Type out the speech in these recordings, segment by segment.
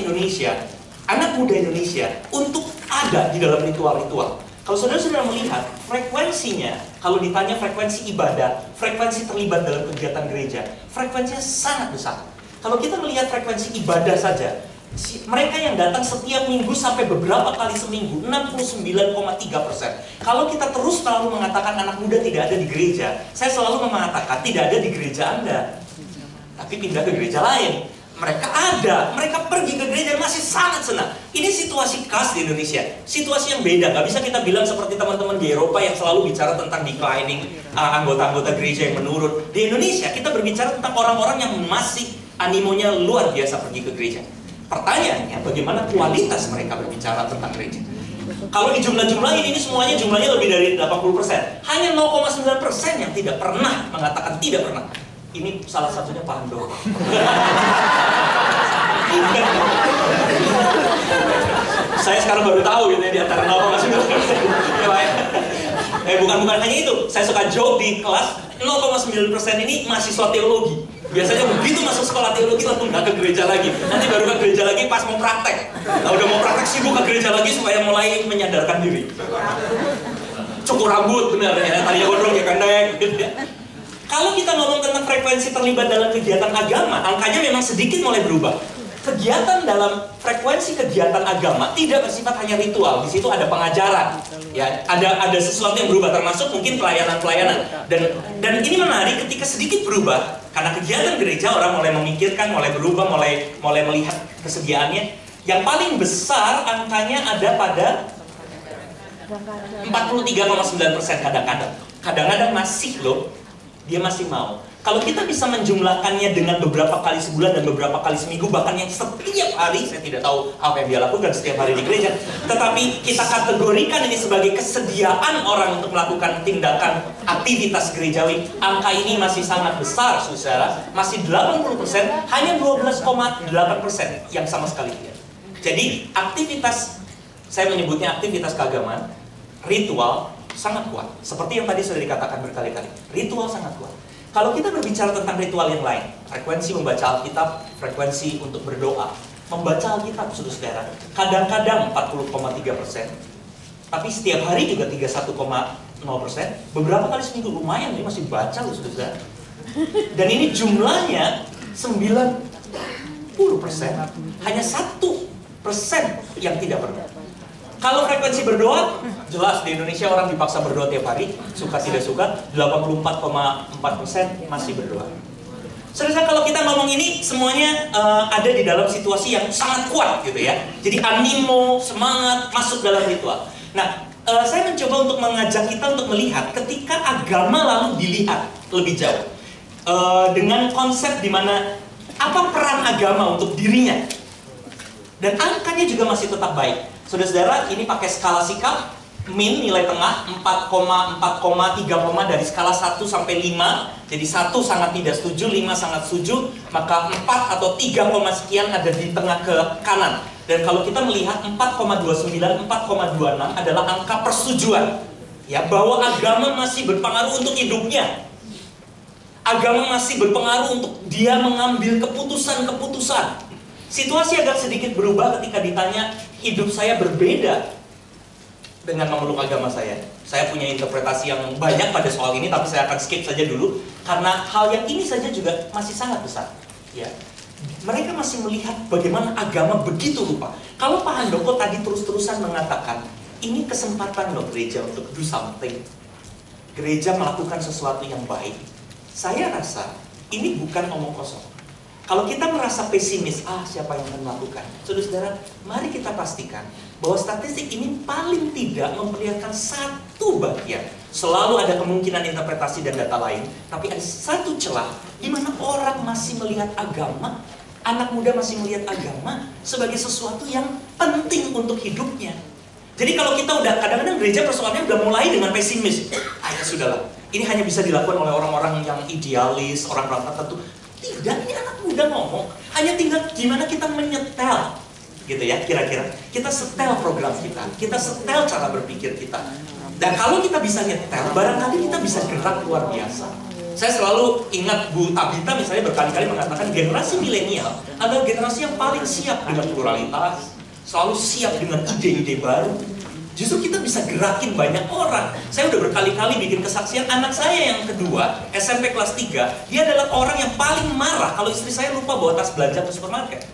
Indonesia, anak muda Indonesia untuk ada di dalam ritual-ritual. Kalau saudara sudah melihat frekuensinya, kalau ditanya frekuensi ibadah, frekuensi terlibat dalam kegiatan gereja, frekuensinya sangat besar. Kalau kita melihat frekuensi ibadah saja, mereka yang datang setiap minggu sampai beberapa kali seminggu 69,3 persen. Kalau kita terus selalu mengatakan anak muda tidak ada di gereja, saya selalu mengatakan tidak ada di gereja Anda, tapi pindah ke gereja lain mereka ada, mereka pergi ke gereja masih sangat senang. Ini situasi khas di Indonesia, situasi yang beda. Gak bisa kita bilang seperti teman-teman di Eropa yang selalu bicara tentang declining uh, anggota-anggota gereja yang menurun. Di Indonesia kita berbicara tentang orang-orang yang masih animonya luar biasa pergi ke gereja. Pertanyaannya, bagaimana kualitas mereka berbicara tentang gereja? Kalau di jumlah-jumlah ini, ini semuanya jumlahnya lebih dari 80%. Hanya 0,9% yang tidak pernah mengatakan tidak pernah ini salah satunya Pak Ando. saya sekarang baru tahu gitu ya di antara nama masih Eh bukan bukan hanya itu, saya suka joke di kelas 0,9% ini mahasiswa teologi. Biasanya begitu masuk sekolah teologi langsung nggak ke gereja lagi. Nanti baru ke gereja lagi pas mau praktek. Nah udah mau praktek sibuk ke gereja lagi supaya mulai menyadarkan diri. Cukur rambut benar ya, tadinya gondrong ya ya. Kalau kita ngomong tentang frekuensi terlibat dalam kegiatan agama, angkanya memang sedikit mulai berubah. Kegiatan dalam frekuensi kegiatan agama tidak bersifat hanya ritual. Di situ ada pengajaran, ya, ada ada sesuatu yang berubah, termasuk mungkin pelayanan-pelayanan. Dan dan ini menarik ketika sedikit berubah, karena kegiatan gereja orang mulai memikirkan, mulai berubah, mulai mulai melihat kesediaannya. Yang paling besar angkanya ada pada 43,9 persen kadang-kadang. Kadang-kadang masih loh dia masih mau. Kalau kita bisa menjumlahkannya dengan beberapa kali sebulan dan beberapa kali seminggu, bahkan yang setiap hari, saya tidak tahu apa yang dia lakukan setiap hari di gereja, tetapi kita kategorikan ini sebagai kesediaan orang untuk melakukan tindakan aktivitas gerejawi, angka ini masih sangat besar, saudara. Masih 80%, hanya 12,8% yang sama sekali tidak. Jadi aktivitas, saya menyebutnya aktivitas keagamaan, ritual, sangat kuat. Seperti yang tadi sudah dikatakan berkali-kali, ritual sangat kuat. Kalau kita berbicara tentang ritual yang lain, frekuensi membaca Alkitab, frekuensi untuk berdoa, membaca Alkitab, saudara-saudara, kadang-kadang 40,3 persen, tapi setiap hari juga 31,0 persen, beberapa kali seminggu lumayan, dia masih baca loh, saudara. Dan ini jumlahnya 90 persen, hanya satu persen yang tidak berdoa. Kalau frekuensi berdoa, jelas di Indonesia orang dipaksa berdoa tiap hari, suka tidak suka, 84,4 persen masih berdoa. Saudara kalau kita ngomong ini semuanya uh, ada di dalam situasi yang sangat kuat gitu ya. Jadi animo, semangat masuk dalam ritual. Nah, uh, saya mencoba untuk mengajak kita untuk melihat ketika agama lalu dilihat lebih jauh uh, dengan konsep di mana apa peran agama untuk dirinya dan angkanya juga masih tetap baik. Saudara-saudara, ini pakai skala sikap min nilai tengah 4,4,3 dari skala 1 sampai 5. Jadi 1 sangat tidak setuju, 5 sangat setuju, maka 4 atau 3, sekian ada di tengah ke kanan. Dan kalau kita melihat 4,29, 4,26 adalah angka persetujuan. Ya, bahwa agama masih berpengaruh untuk hidupnya. Agama masih berpengaruh untuk dia mengambil keputusan-keputusan. Situasi agak sedikit berubah ketika ditanya hidup saya berbeda dengan memeluk agama saya. Saya punya interpretasi yang banyak pada soal ini, tapi saya akan skip saja dulu karena hal yang ini saja juga masih sangat besar. Ya, mereka masih melihat bagaimana agama begitu rupa. Kalau Pak Handoko tadi terus-terusan mengatakan ini kesempatan loh gereja untuk do something. Gereja melakukan sesuatu yang baik. Saya rasa ini bukan omong kosong. Kalau kita merasa pesimis, ah siapa yang akan melakukan? Saudara-saudara, mari kita pastikan bahwa statistik ini paling tidak memperlihatkan satu bagian. Selalu ada kemungkinan interpretasi dan data lain, tapi ada satu celah di mana orang masih melihat agama, anak muda masih melihat agama sebagai sesuatu yang penting untuk hidupnya. Jadi kalau kita udah kadang-kadang gereja persoalannya udah mulai dengan pesimis, ah ya sudahlah, ini hanya bisa dilakukan oleh orang-orang yang idealis, orang-orang tertentu. Tidak, ini anak muda ngomong. Hanya tinggal gimana kita menyetel. Gitu ya, kira-kira. Kita setel program kita. Kita setel cara berpikir kita. Dan kalau kita bisa nyetel, barangkali kita bisa gerak luar biasa. saya selalu ingat Bu Tabita misalnya berkali-kali mengatakan generasi milenial adalah generasi yang paling siap dengan pluralitas, selalu siap dengan ide-ide baru. Justru kita bisa gerakin banyak orang. Saya udah berkali-kali bikin kesaksian anak saya yang kedua, SMP kelas 3, dia adalah orang yang paling marah kalau istri saya lupa bawa tas belanja ke supermarket.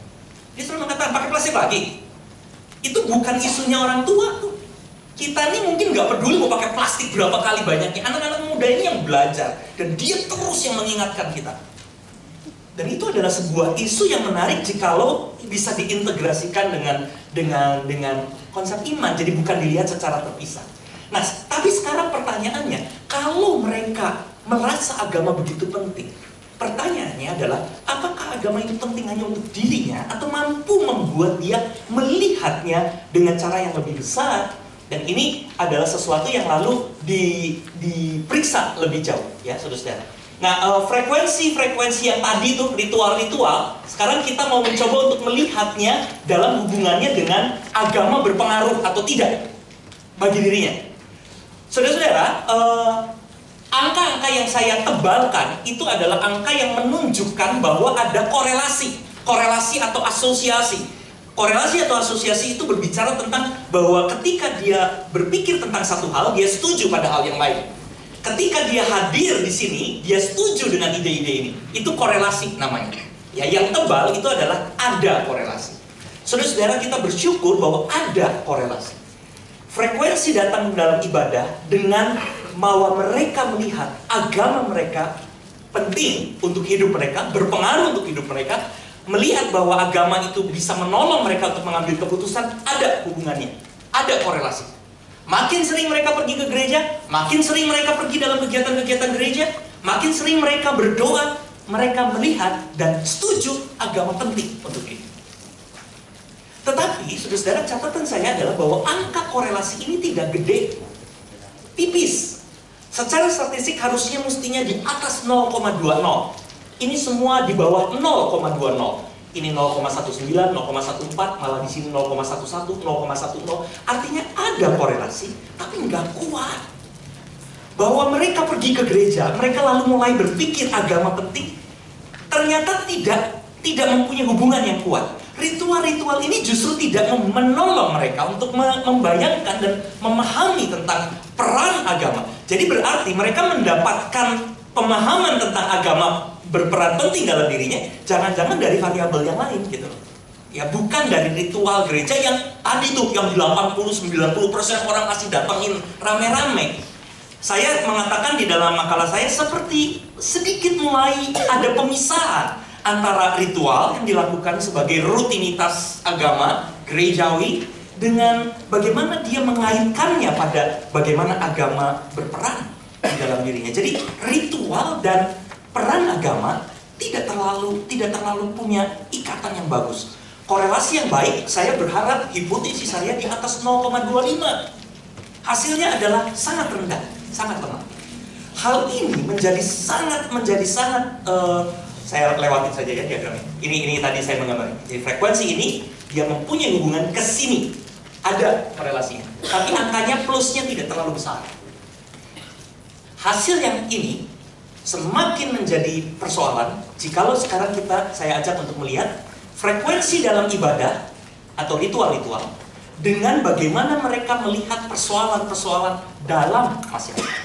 Dia selalu mengatakan pakai plastik lagi. Itu bukan isunya orang tua tuh kita ini mungkin nggak peduli mau pakai plastik berapa kali banyaknya. Anak-anak muda ini yang belajar dan dia terus yang mengingatkan kita. Dan itu adalah sebuah isu yang menarik jikalau bisa diintegrasikan dengan dengan dengan konsep iman. Jadi bukan dilihat secara terpisah. Nah, tapi sekarang pertanyaannya, kalau mereka merasa agama begitu penting, pertanyaannya adalah agama itu penting hanya untuk dirinya atau mampu membuat dia melihatnya dengan cara yang lebih besar dan ini adalah sesuatu yang lalu di, diperiksa lebih jauh, ya saudara-saudara. Nah, uh, frekuensi-frekuensi yang tadi itu ritual-ritual, sekarang kita mau mencoba untuk melihatnya dalam hubungannya dengan agama berpengaruh atau tidak bagi dirinya. Saudara-saudara, uh, angka-angka yang saya tebalkan itu adalah angka yang menunjukkan bahwa ada korelasi, korelasi atau asosiasi Korelasi atau asosiasi itu berbicara tentang bahwa ketika dia berpikir tentang satu hal, dia setuju pada hal yang lain. Ketika dia hadir di sini, dia setuju dengan ide-ide ini. Itu korelasi namanya. Ya, yang tebal itu adalah ada korelasi. Saudara-saudara kita bersyukur bahwa ada korelasi. Frekuensi datang dalam ibadah dengan bahwa mereka melihat agama mereka penting untuk hidup mereka, berpengaruh untuk hidup mereka, melihat bahwa agama itu bisa menolong mereka untuk mengambil keputusan, ada hubungannya, ada korelasi. Makin sering mereka pergi ke gereja, makin sering mereka pergi dalam kegiatan-kegiatan gereja, makin sering mereka berdoa, mereka melihat dan setuju agama penting untuk ini. Tetapi, saudara-saudara, catatan saya adalah bahwa angka korelasi ini tidak gede, tipis. Secara statistik harusnya mestinya di atas 0,20. Ini semua di bawah 0,20. Ini 0,19, 0,14, malah di sini 0,11, 0,10. Artinya ada korelasi, tapi nggak kuat. Bahwa mereka pergi ke gereja, mereka lalu mulai berpikir agama penting, ternyata tidak tidak mempunyai hubungan yang kuat. Ritual-ritual ini justru tidak menolong mereka untuk membayangkan dan memahami tentang peran agama. Jadi berarti mereka mendapatkan pemahaman tentang agama berperan penting dalam dirinya, jangan-jangan dari variabel yang lain gitu loh. Ya bukan dari ritual gereja yang tadi tuh yang 80-90% orang pasti datangin rame-rame. Saya mengatakan di dalam makalah saya seperti sedikit mulai ada pemisahan antara ritual yang dilakukan sebagai rutinitas agama gerejawi dengan bagaimana dia mengaitkannya pada bagaimana agama berperan di dalam dirinya. Jadi ritual dan peran agama tidak terlalu tidak terlalu punya ikatan yang bagus. Korelasi yang baik, saya berharap hipotesis saya di atas 0,25. Hasilnya adalah sangat rendah, sangat lemah. Hal ini menjadi sangat menjadi sangat uh, saya lewatin saja ya diagramnya. Ini ini tadi saya menggambarkan. Jadi frekuensi ini dia mempunyai hubungan ke sini. Ada korelasinya. Tapi angkanya plusnya tidak terlalu besar. Hasil yang ini semakin menjadi persoalan jikalau sekarang kita saya ajak untuk melihat frekuensi dalam ibadah atau ritual-ritual dengan bagaimana mereka melihat persoalan-persoalan dalam masyarakat.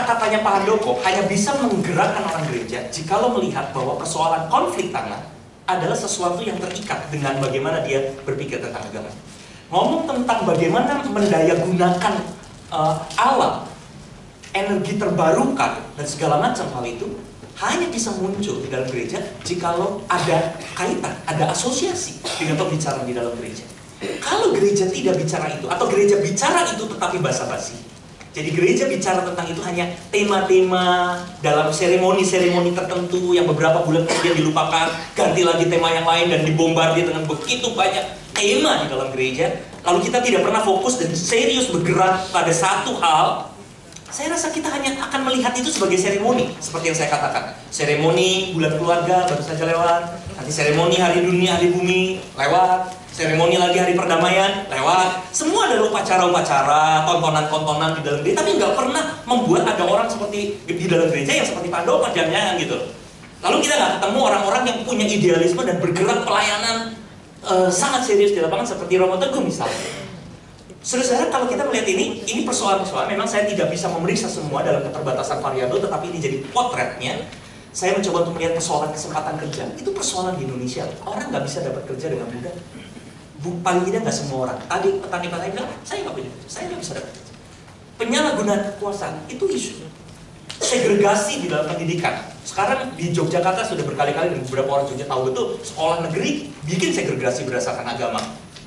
Kata-katanya Pak Handoko hanya bisa menggerakkan orang gereja jikalau melihat bahwa persoalan konflik tanah adalah sesuatu yang terikat dengan bagaimana dia berpikir tentang agama. Ngomong tentang bagaimana mendaya gunakan uh, alam energi terbarukan dan segala macam hal itu hanya bisa muncul di dalam gereja jikalau ada kaitan, ada asosiasi dengan pembicaraan di dalam gereja. Kalau gereja tidak bicara itu, atau gereja bicara itu tetapi basa-basi, jadi gereja bicara tentang itu hanya tema-tema dalam seremoni-seremoni tertentu yang beberapa bulan kemudian dilupakan, ganti lagi tema yang lain dan dibombardir dengan begitu banyak tema di dalam gereja. Lalu kita tidak pernah fokus dan serius bergerak pada satu hal saya rasa kita hanya akan melihat itu sebagai seremoni, seperti yang saya katakan. Seremoni bulan keluarga baru saja lewat, nanti seremoni hari dunia, hari bumi lewat, seremoni lagi hari perdamaian lewat semua ada upacara-upacara tontonan-tontonan di dalam gereja tapi nggak pernah membuat ada orang seperti di dalam gereja yang seperti Pandokan jangan-jangan gitu lalu kita nggak ketemu orang-orang yang punya idealisme dan bergerak pelayanan uh, sangat serius di lapangan seperti Romo Teguh misalnya Saudara, kalau kita melihat ini, ini persoalan-persoalan memang saya tidak bisa memeriksa semua dalam keterbatasan variabel, tetapi ini jadi potretnya. Saya mencoba untuk melihat persoalan kesempatan kerja. Itu persoalan di Indonesia. Orang nggak bisa dapat kerja dengan mudah paling tidak nggak semua orang. Tadi petani-petani bilang, saya nggak punya saya nggak bisa dapat. Penyalahgunaan kekuasaan itu isu. Segregasi di dalam pendidikan. Sekarang di Yogyakarta sudah berkali-kali dan beberapa orang Jogja tahu itu sekolah negeri bikin segregasi berdasarkan agama.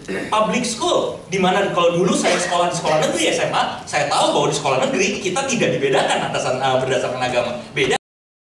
Public school, di mana kalau dulu saya sekolah di sekolah negeri SMA, saya tahu bahwa di sekolah negeri kita tidak dibedakan atasan uh, berdasarkan agama. Beda